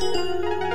Música